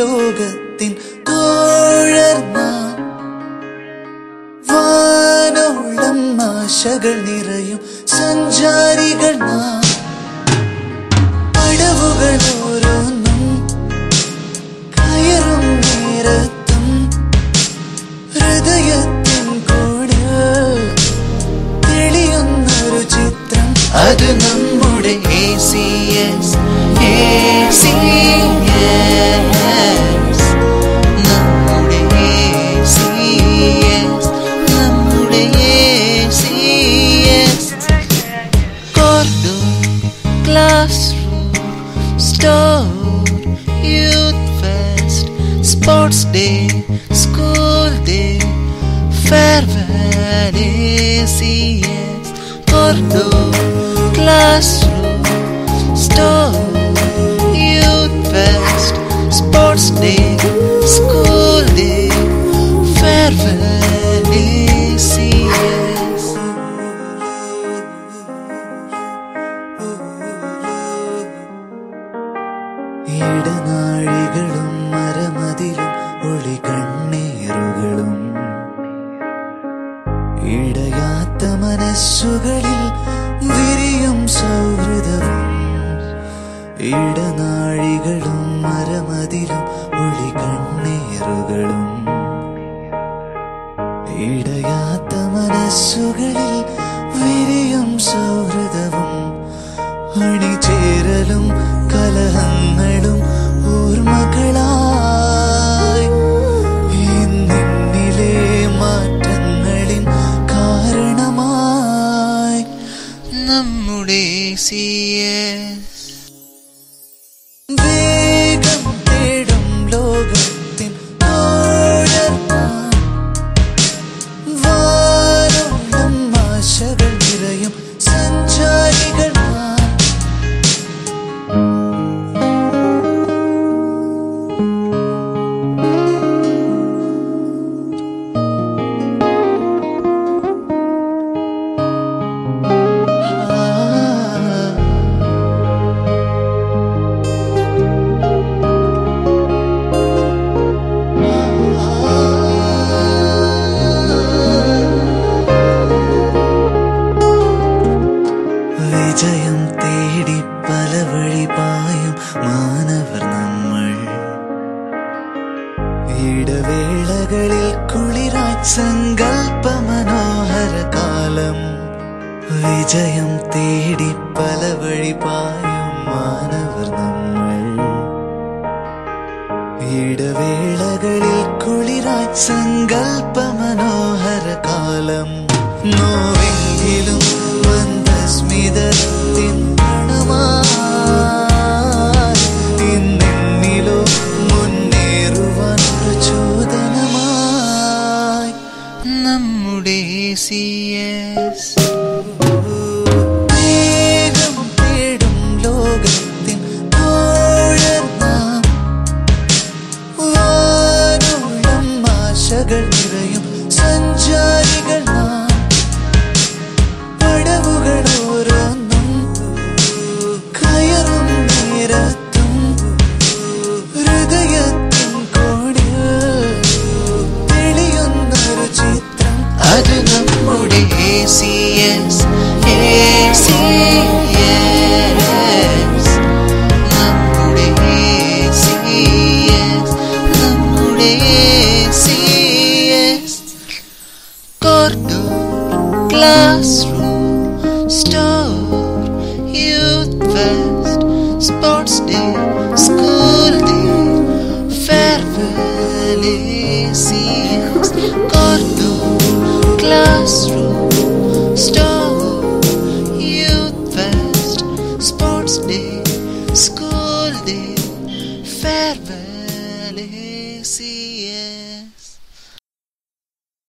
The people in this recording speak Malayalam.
ലോകത്തിൻ തോഴർന്ന വാനോളം ആശകൾ നിറയും സഞ്ചാരികൾ നാം. അടവുകൾ ഓരോന്നും കയറും നേരത്തും ഹൃദയത്തിൻ കൂടെ തെളിയുന്നൊരു ചിത്രം. അത് നമ്മുടെ A C S A C day, school day, farewell ACS. Corridor, classroom, store, youth fest, sports day, school day, farewell ACS. ഇടനാഴികളും ഇടയാത്ത മനസ്സുകളിൽ വിരിയും സൗഹൃദവും ഇടനാഴികളും മരമതിലും ഒളി കണ്ണീറുകളും ഇടയാത്ത മനസ്സുകളിൽ വിരിയും സൗഹൃദവും ഇടവേളകളിൽ കുളിരായി സങ്കൽപ്പ മനോഹര കാലം വിജയം തേടി പല വഴി പായും മാനവർ നമ്മൾ ഇടവേളകളിൽ കുളിരായി സങ്കൽപ്പ മനോഹര കാലം നോവെങ്കിലും ആശകൾ നിറയും സഞ്ചാരികൾ നാം classroom store youth fest, sports day, school day, farewell seas, Cordo classroom stood youth fest, sports day.